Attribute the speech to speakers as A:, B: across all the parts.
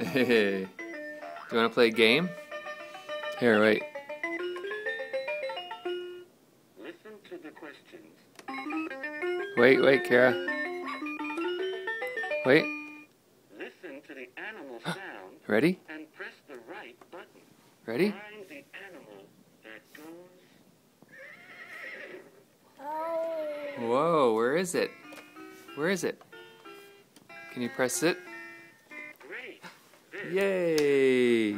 A: Hey. Do you want to play a game? Here, wait.
B: Listen to the questions.
A: Wait, wait, Kara. Wait.
B: Listen to the animal sound
A: Ready?
B: and press the right button.
A: Ready?
B: Find the animal that goes.
A: Whoa, where is it? Where is it? Can you press it? Yay!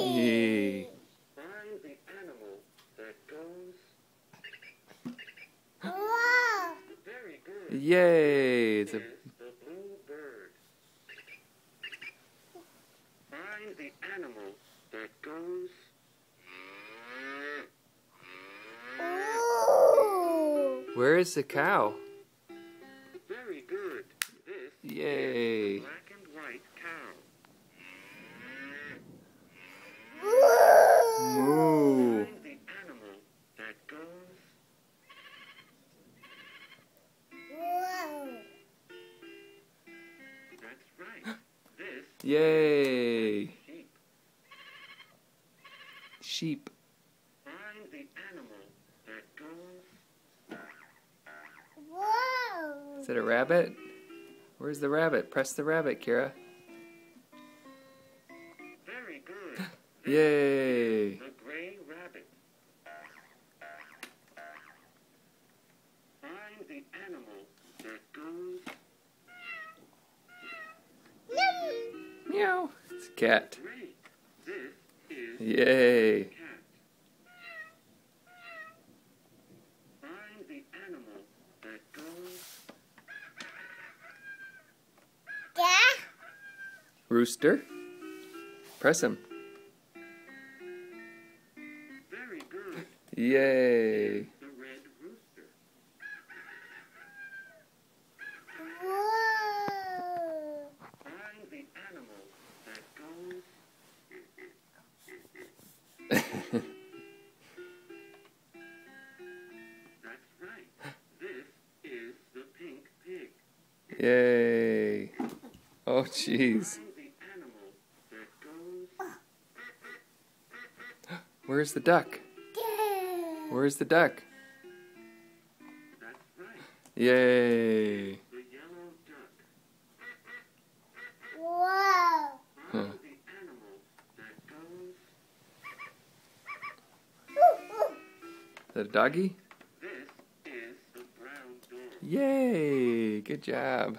A: Yay.
B: Find the animal that goes. Very good.
A: Yay! It's a
B: the blue bird. Find the animal that goes.
A: Where is the cow?
B: Very good. This
A: Yay.
B: black and white cow.
A: Moo.
B: Find the animal that goes. That's right. This
A: Yay.
B: sheep.
A: Sheep.
B: Find the animal that goes.
A: Is it a rabbit? Where's the rabbit? Press the rabbit, Kira.
B: Very good.
A: Yay.
B: The gray rabbit. Find the animal that goes.
A: Meow. Meow. It's a cat.
B: Great. This is
A: Yay.
B: cat. Find the animal that goes.
A: Rooster. Press him.
B: Very good.
A: Yay.
B: The red rooster. Find the animal that goes. That's right. This is the pink pig.
A: Yay. Oh, jeez.
B: Find the animal that goes.
A: Where's the duck? Where's the duck?
B: That's right.
A: Yay.
B: The yellow duck.
C: Wow.
A: Huh.
B: The that goes.
A: Doggy?
B: This is the brown dog.
A: Yay. Good job.